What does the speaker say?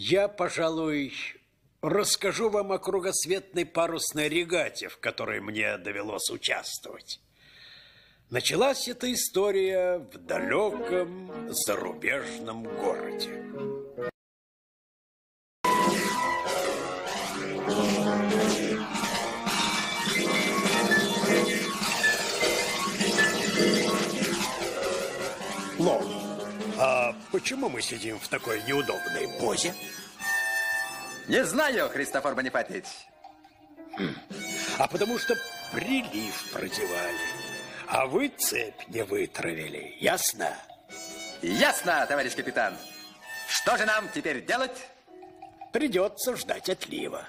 Я, пожалуй, расскажу вам о кругосветной парусной регате, в которой мне довелось участвовать. Началась эта история в далеком зарубежном городе. Ло, а почему мы сидим в такой неудобной позе? Не знаю, Христофор Бонифатьевич. А потому что прилив продевали, а вы цепь не вытравили, ясно? Ясно, товарищ капитан. Что же нам теперь делать? Придется ждать отлива.